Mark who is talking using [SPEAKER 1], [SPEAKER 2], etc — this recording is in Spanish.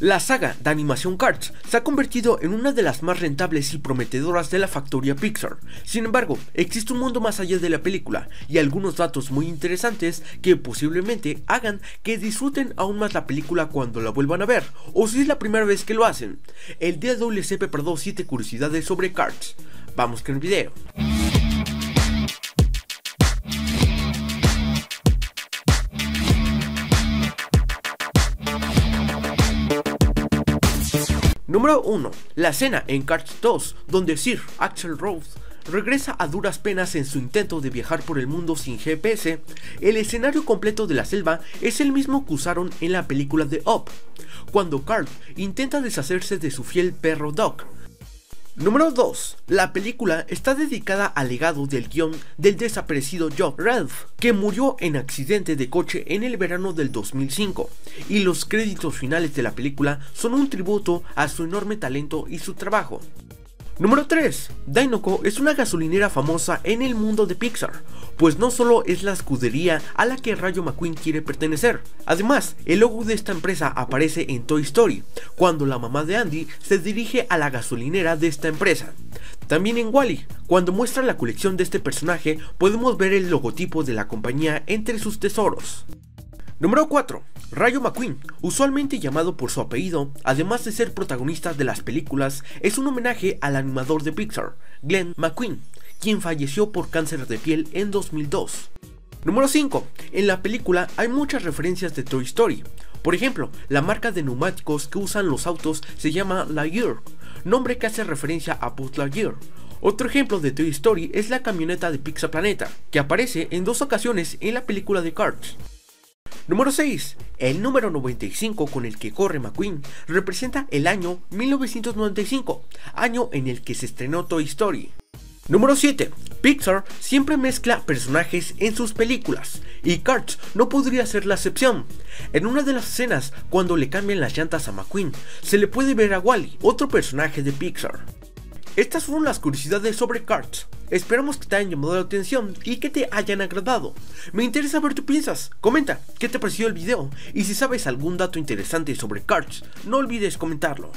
[SPEAKER 1] La saga de animación Cars se ha convertido en una de las más rentables y prometedoras de la factoría Pixar. Sin embargo, existe un mundo más allá de la película y algunos datos muy interesantes que posiblemente hagan que disfruten aún más la película cuando la vuelvan a ver, o si es la primera vez que lo hacen. El día de hoy les he preparado 7 curiosidades sobre Cars. Vamos con el video. Número 1. La escena en Cars 2, donde Sir Axel Rose regresa a duras penas en su intento de viajar por el mundo sin GPS, el escenario completo de la selva es el mismo que usaron en la película de Up, cuando Carl intenta deshacerse de su fiel perro Doc, Número 2. La película está dedicada al legado del guion del desaparecido Joe Ralph, que murió en accidente de coche en el verano del 2005, y los créditos finales de la película son un tributo a su enorme talento y su trabajo. Número 3. Dinoco es una gasolinera famosa en el mundo de Pixar, pues no solo es la escudería a la que Rayo McQueen quiere pertenecer, además el logo de esta empresa aparece en Toy Story, cuando la mamá de Andy se dirige a la gasolinera de esta empresa. También en Wally, cuando muestra la colección de este personaje, podemos ver el logotipo de la compañía entre sus tesoros. Número 4. Rayo McQueen, usualmente llamado por su apellido, además de ser protagonista de las películas, es un homenaje al animador de Pixar, Glenn McQueen, quien falleció por cáncer de piel en 2002. Número 5. En la película hay muchas referencias de Toy Story. Por ejemplo, la marca de neumáticos que usan los autos se llama Lightyear, nombre que hace referencia a Buzz Lightyear. Otro ejemplo de Toy Story es la camioneta de Pixar Planeta, que aparece en dos ocasiones en la película de Cars. Número 6. El número 95 con el que corre McQueen representa el año 1995, año en el que se estrenó Toy Story. Número 7. Pixar siempre mezcla personajes en sus películas, y Cars no podría ser la excepción. En una de las escenas, cuando le cambian las llantas a McQueen, se le puede ver a Wally, otro personaje de Pixar. Estas fueron las curiosidades sobre Cars. Esperamos que te hayan llamado la atención y que te hayan agradado. Me interesa ver tu piensas. Comenta qué te pareció el video y si sabes algún dato interesante sobre Cars, no olvides comentarlo.